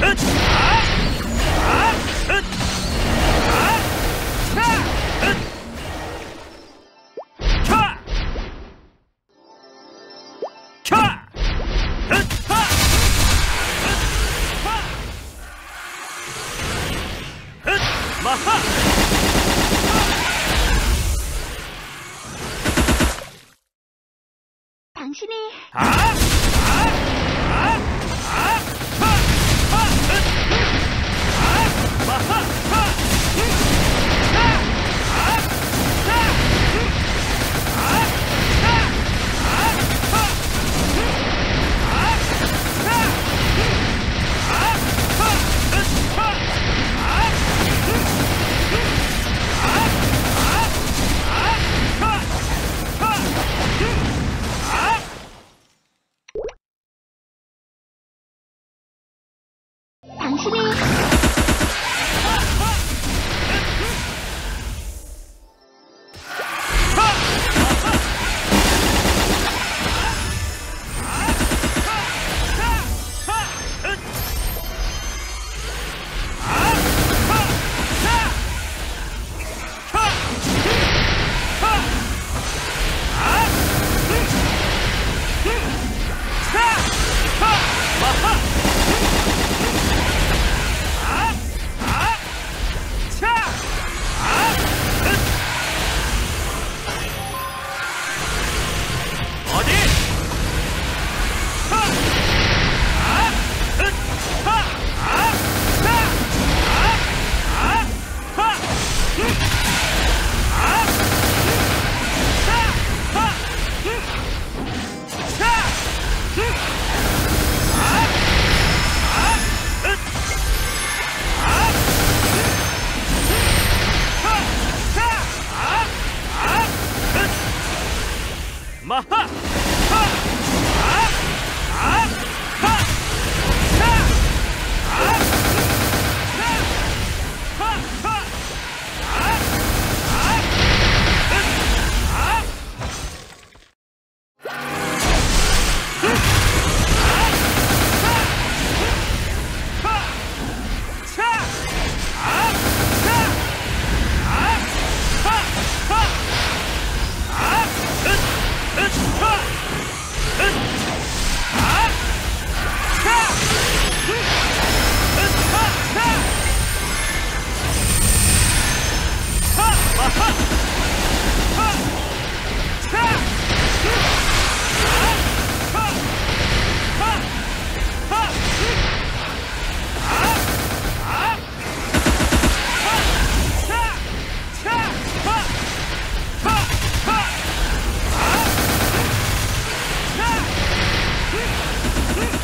马马哈！哈！Hmm.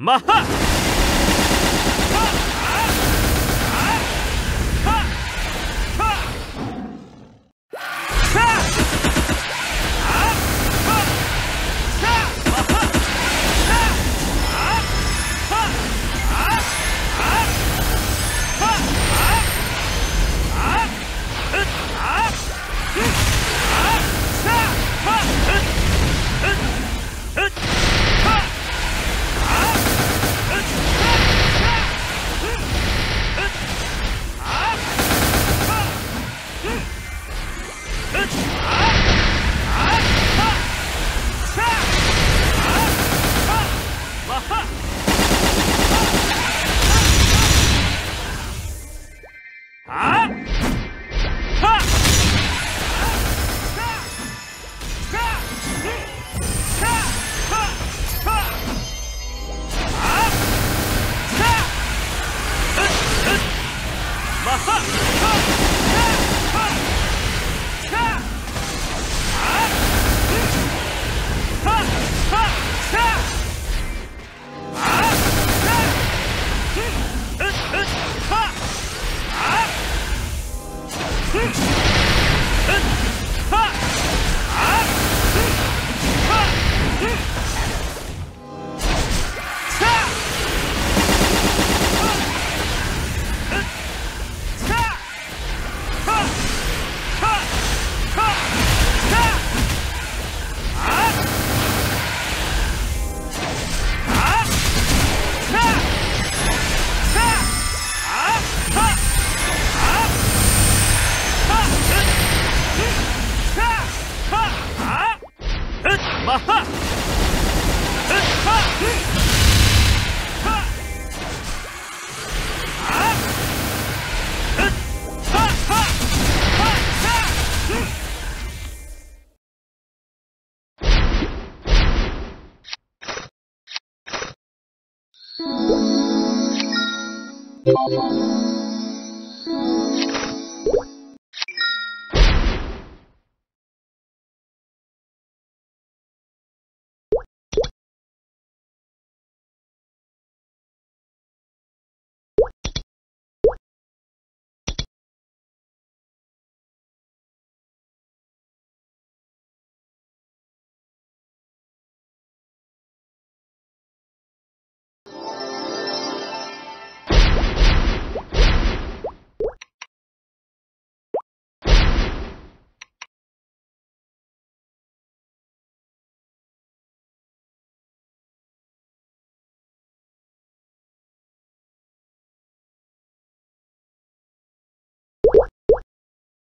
马哈！